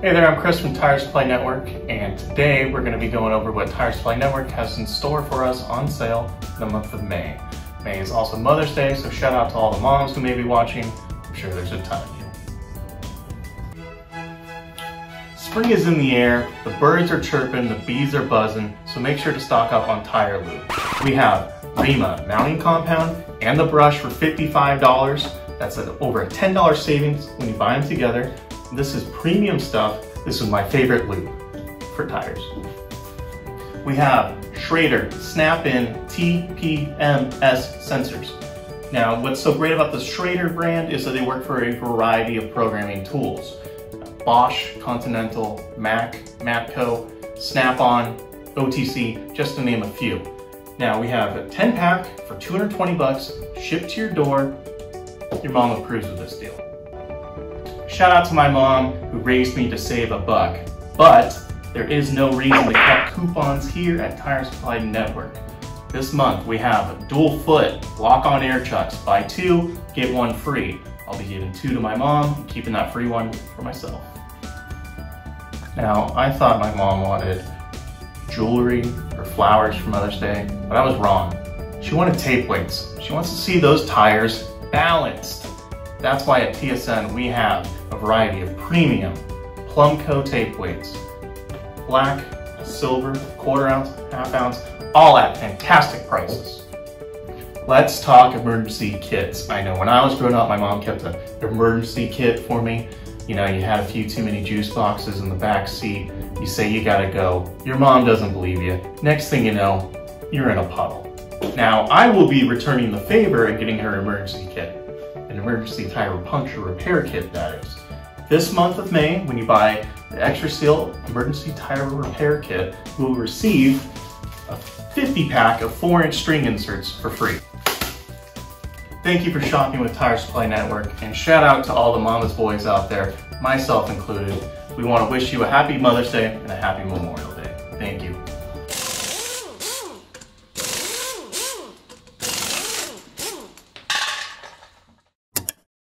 Hey there, I'm Chris from Tire Supply Network, and today we're going to be going over what Tire Supply Network has in store for us on sale in the month of May. May is also Mother's Day, so shout out to all the moms who may be watching. I'm sure there's a ton of you. Spring is in the air, the birds are chirping, the bees are buzzing, so make sure to stock up on tire lube. We have Rema mounting compound and the brush for $55. That's an over a $10 savings when you buy them together. This is premium stuff. This is my favorite lube for tires. We have Schrader Snap-in TPMS sensors. Now, what's so great about the Schrader brand is that they work for a variety of programming tools. Bosch, Continental, Mac, Matco, Snap-on, OTC, just to name a few. Now we have a 10 pack for 220 bucks, shipped to your door. Your mom approves of this deal. Shout out to my mom who raised me to save a buck, but there is no reason to cut coupons here at Tire Supply Network. This month we have a dual foot lock-on air chucks. Buy two, get one free. I'll be giving two to my mom, keeping that free one for myself. Now, I thought my mom wanted jewelry or flowers for Mother's Day, but I was wrong. She wanted tape weights. She wants to see those tires balanced. That's why at TSN we have a variety of premium Plombco tape weights. Black, silver, quarter ounce, half ounce, all at fantastic prices. Let's talk emergency kits. I know when I was growing up, my mom kept an emergency kit for me. You know, you had a few too many juice boxes in the back seat. You say you gotta go. Your mom doesn't believe you. Next thing you know, you're in a puddle. Now, I will be returning the favor and getting her emergency kit an emergency tire puncture repair kit that is. This month of May, when you buy the Xtra Seal Emergency Tire Repair Kit, you will receive a 50 pack of 4 inch string inserts for free. Thank you for shopping with Tire Supply Network and shout out to all the mama's boys out there, myself included. We want to wish you a happy Mother's Day and a happy Memorial Day. Thank you.